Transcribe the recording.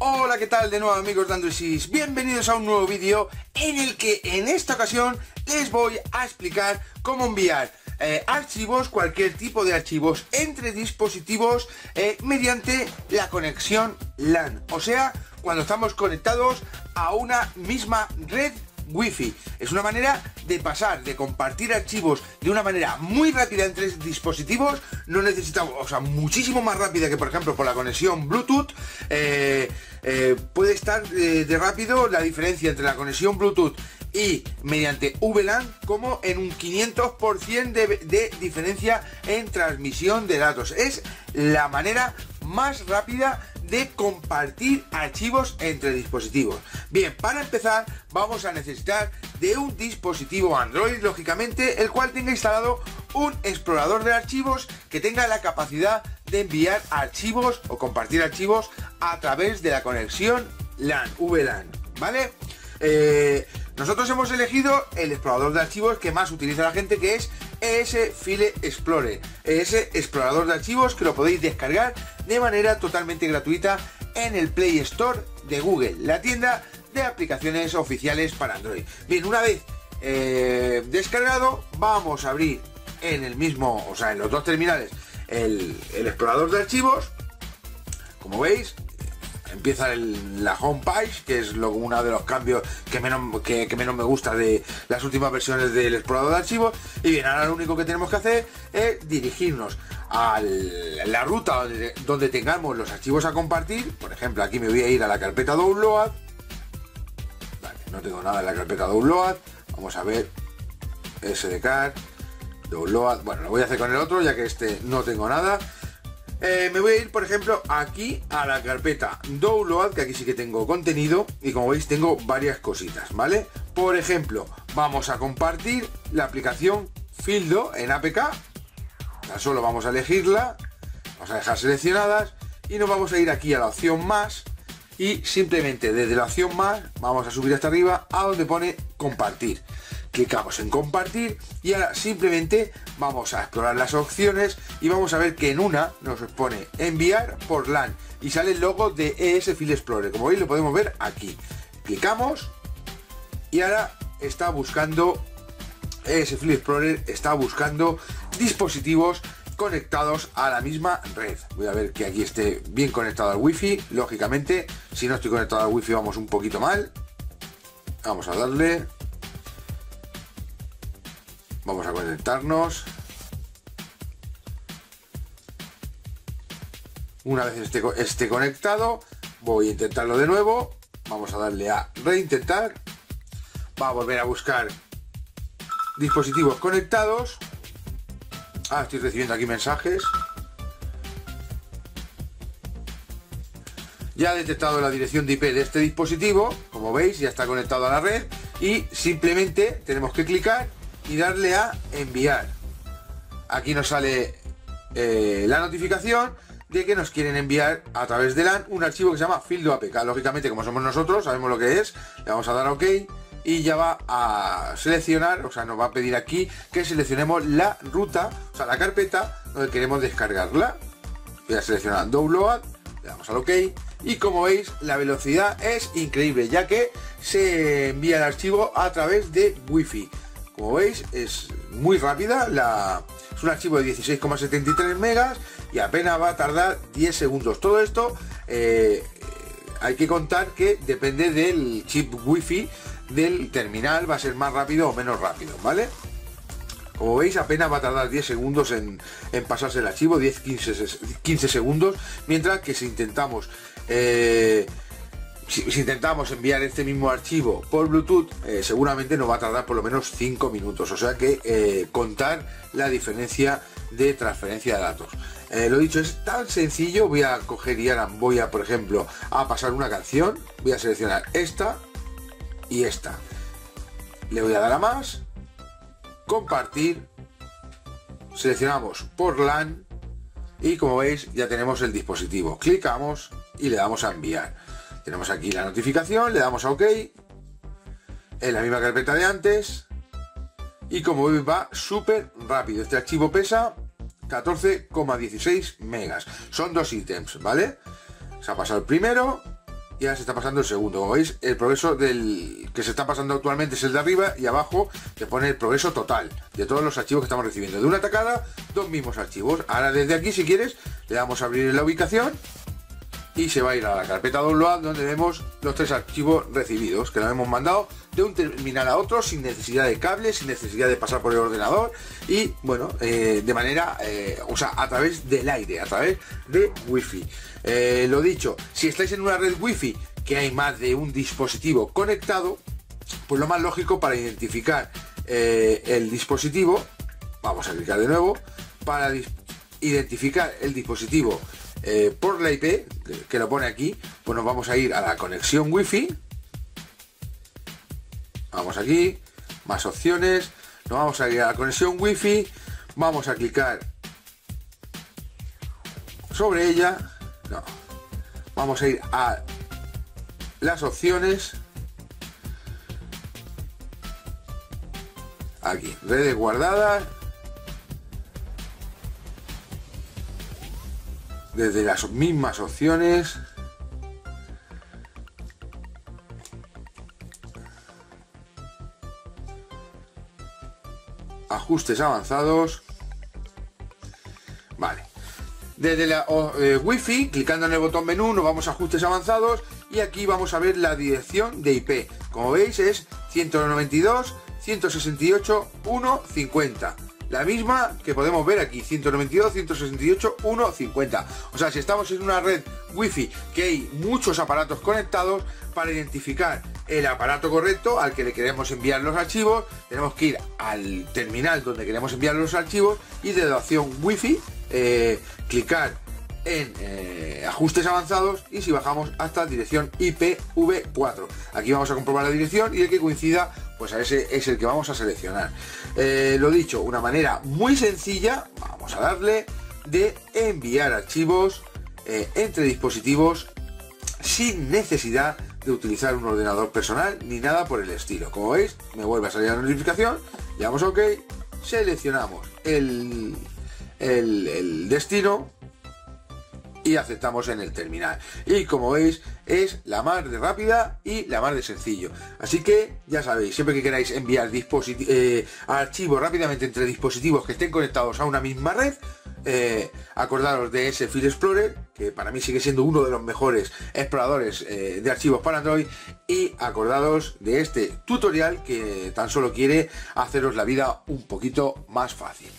Hola, ¿qué tal de nuevo amigos de Android Bienvenidos a un nuevo vídeo en el que en esta ocasión les voy a explicar cómo enviar eh, archivos, cualquier tipo de archivos entre dispositivos eh, mediante la conexión LAN. O sea, cuando estamos conectados a una misma red Wi-Fi. Es una manera de pasar, de compartir archivos de una manera muy rápida entre dispositivos. No necesitamos, o sea, muchísimo más rápida que por ejemplo por la conexión Bluetooth. Eh, eh, puede estar eh, de rápido la diferencia entre la conexión Bluetooth y mediante VLAN como en un 500% de, de, diferencia en transmisión de datos. Es la manera más rápida de compartir archivos entre dispositivos. Bien, para empezar vamos a necesitar de un dispositivo Android, lógicamente, el cual tenga instalado un explorador de archivos que tenga la capacidad de enviar archivos o compartir archivos a través de la conexión LAN, VLAN, ¿vale? Eh, nosotros hemos elegido el explorador de archivos que más utiliza la gente, que es ES File Explorer. ES explorador de archivos que lo podéis descargar de manera totalmente gratuita en el Play Store de Google, la tienda de aplicaciones oficiales para Android. Bien, una vez eh, descargado, vamos a abrir en el mismo, o sea, en los dos terminales, el, el explorador de archivos. Como veis, empieza la home page, que es lo, uno de los cambios que menos, que, menos me gusta de las últimas versiones del explorador de archivos. Y bien, ahora lo único que tenemos que hacer es dirigirnos a la ruta donde, tengamos los archivos a compartir. Por ejemplo, aquí me voy a ir a la carpeta download. Vale, no tengo nada en la carpeta download. Vamos a ver SDK, download. Bueno, lo voy a hacer con el otro, ya que este no tengo nada. Eh, me voy a ir, por ejemplo, aquí a la carpeta Download, que aquí sí que tengo contenido y como veis tengo varias cositas, ¿vale? Por ejemplo, vamos a compartir la aplicación Fildo en APK. solo vamos a elegirla, vamos a dejar seleccionadas y nos vamos a ir aquí a la opción más y simplemente desde la opción más vamos a subir hasta arriba a donde pone compartir clicamos en compartir y ahora simplemente vamos a explorar las opciones y vamos a ver que en una nos pone enviar por LAN y sale el logo de ES File Explorer. Como veis lo podemos ver aquí. Clicamos y ahora está buscando ES File Explorer está buscando dispositivos conectados a la misma red. Voy a ver que aquí esté bien conectado al wifi. Lógicamente, si no estoy conectado al wifi vamos un poquito mal. Vamos a darle. Vamos a conectarnos. Una vez esté, esté conectado, voy a intentarlo de nuevo. Vamos a darle a reintentar. Va a volver a buscar dispositivos conectados. Ah, estoy recibiendo aquí mensajes. Ya ha detectado la dirección de IP de este dispositivo. Como veis, ya está conectado a la red. Y simplemente tenemos que clicar y darle a enviar. Aquí nos sale eh, la notificación de que nos quieren enviar a través de LAN un archivo que se llama Fildo APK. Lógicamente, como somos nosotros, sabemos lo que es, le vamos a dar OK y ya va a seleccionar, o sea, nos va a pedir aquí que seleccionemos la ruta, o sea, la carpeta donde queremos descargarla. Voy a seleccionar Download, le damos al OK y como veis, la velocidad es increíble, ya que se envía el archivo a través de Wi-Fi. Como veis, es muy rápida, es un archivo de 16,73 megas y apenas va a tardar 10 segundos. Todo esto eh, hay que contar que depende del chip wifi del terminal, va a ser más rápido o menos rápido, ¿vale? Como veis, apenas va a tardar 10 segundos en, pasarse el archivo, 10-15 15 segundos, mientras que si intentamos eh, si, intentamos enviar este mismo archivo por Bluetooth, eh, seguramente nos va a tardar por lo menos 5 minutos. O sea que eh, contar la diferencia de transferencia de datos. Eh, lo dicho, es tan sencillo. Voy a coger y ahora voy a, por ejemplo, a pasar una canción. Voy a seleccionar esta y esta. Le voy a dar a más. Compartir. Seleccionamos por LAN. Y como veis, ya tenemos el dispositivo. Clicamos y le damos a enviar. Tenemos aquí la notificación, le damos a OK. En la misma carpeta de antes. Y como veis va súper rápido. Este archivo pesa 14,16 megas. Son dos ítems, ¿vale? Se ha pasado el primero. y ahora se está pasando el segundo. Como veis, el progreso del que se está pasando actualmente es el de arriba y abajo te pone el progreso total de todos los archivos que estamos recibiendo. De una tacada, dos mismos archivos. Ahora desde aquí, si quieres, le damos a abrir la ubicación y se va a ir a la carpeta download donde vemos los tres archivos recibidos que lo hemos mandado de un terminal a otro sin necesidad de cable, sin necesidad de pasar por el ordenador y bueno, eh, de manera, eh, o sea, a través del aire, a través de wifi. Eh, lo dicho, si estáis en una red wifi que hay más de un dispositivo conectado, pues lo más lógico para identificar el dispositivo, vamos a clicar de nuevo, para identificar el dispositivo eh, por la IP, que lo pone aquí, pues nos vamos a ir a la conexión wifi. Vamos aquí, más opciones, nos vamos a ir a la conexión wifi, vamos a clicar sobre ella, vamos a ir a las opciones, aquí, redes guardadas, desde las mismas opciones. Ajustes avanzados. Vale. Desde la eh, wifi clicando en el botón menú nos vamos a ajustes avanzados y aquí vamos a ver la dirección de IP como veis es 192 168 150 la misma que podemos ver aquí, 192, 168, 150. O sea, si estamos en una red wifi que hay muchos aparatos conectados, para identificar el aparato correcto al que le queremos enviar los archivos, tenemos que ir al terminal donde queremos enviar los archivos y de la opción wifi eh, clicar en eh, ajustes avanzados y si bajamos hasta dirección IPv4. Aquí vamos a comprobar la dirección y el que coincida, pues a ese es el que vamos a seleccionar. Eh, lo dicho, una manera muy sencilla, vamos a darle de enviar archivos eh, entre dispositivos sin necesidad de utilizar un ordenador personal ni nada por el estilo. Como veis, me vuelve a salir la notificación, le damos OK, seleccionamos el, el destino y aceptamos en el terminal. Y como veis, es la más de rápida y la más de sencillo. Así que ya sabéis, siempre que queráis enviar eh, archivos rápidamente entre dispositivos que estén conectados a una misma red, eh, acordaros de ese File Explorer, que para mí sigue siendo uno de los mejores exploradores eh, de archivos para Android, y acordaros de este tutorial que tan solo quiere haceros la vida un poquito más fácil.